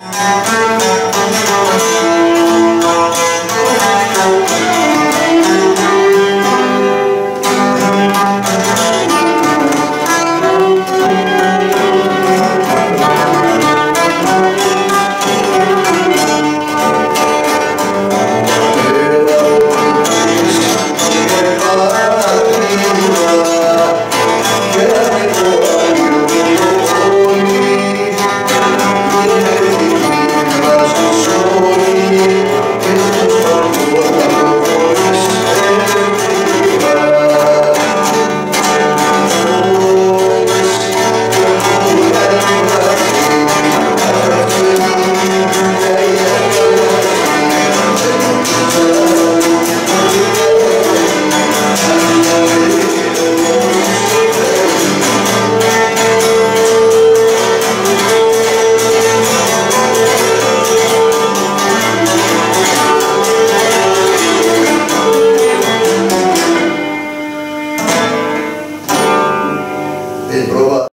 Música Prova